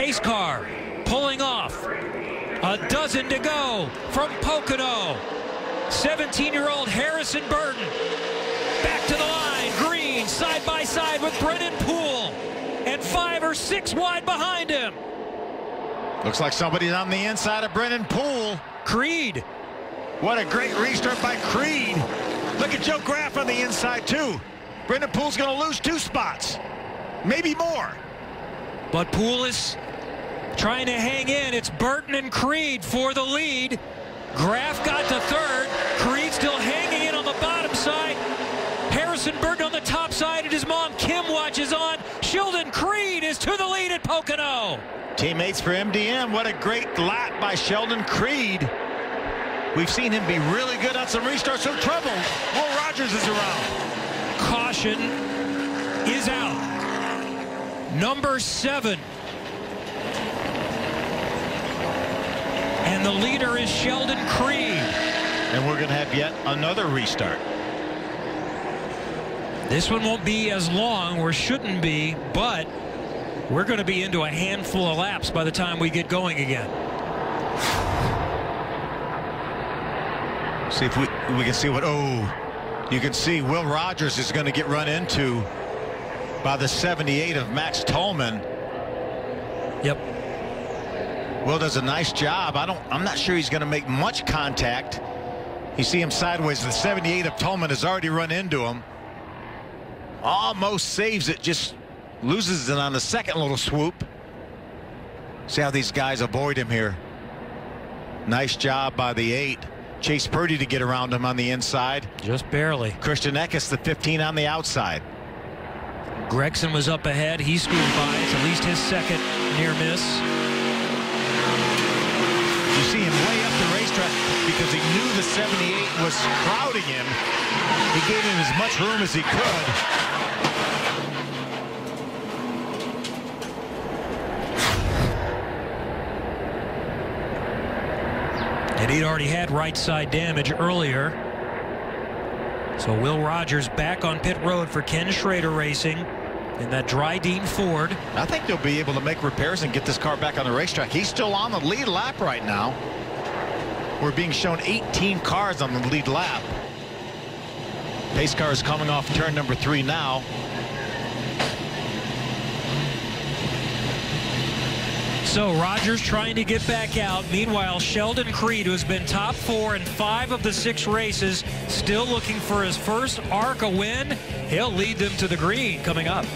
Pace car pulling off. A dozen to go from Pocono. 17-year-old Harrison Burton. Back to the line. Green side by side with Brennan Poole. And five or six wide behind him. Looks like somebody's on the inside of Brennan Poole. Creed. What a great restart by Creed. Look at Joe Graf on the inside, too. Brennan Poole's going to lose two spots. Maybe more. But Poole is trying to hang in. It's Burton and Creed for the lead. Graf got to third. Creed still hanging in on the bottom side. Harrison Burton on the top side, and his mom Kim watches on. Sheldon Creed is to the lead at Pocono. Teammates for MDM. What a great lap by Sheldon Creed. We've seen him be really good on some restarts. So trouble. Will Rodgers is around. Caution is out. Number seven. And the leader is Sheldon Creed. And we're going to have yet another restart. This one won't be as long, or shouldn't be, but we're going to be into a handful of laps by the time we get going again. See if we, we can see what, oh, you can see Will Rodgers is going to get run into by the 78 of Max Tolman. Yep. Will does a nice job. I don't, I'm not sure he's going to make much contact. You see him sideways. The 78 of Tolman has already run into him. Almost saves it, just loses it on the second little swoop. See how these guys avoid him here. Nice job by the eight. Chase Purdy to get around him on the inside. Just barely. Christian Eckes, the 15 on the outside. Gregson was up ahead. He squeezed by. It's at least his second near miss. You see him way up the racetrack because he knew the 78 was crowding him. He gave him as much room as he could. And he'd already had right side damage earlier. So Will Rodgers back on pit road for Ken Schrader Racing in that Dryden Ford. I think they'll be able to make repairs and get this car back on the racetrack. He's still on the lead lap right now. We're being shown 18 cars on the lead lap. Pace car is coming off turn number three now. So Rodgers trying to get back out. Meanwhile, Sheldon Creed, who has been top four in five of the six races, still looking for his first ARCA win. He'll lead them to the green coming up.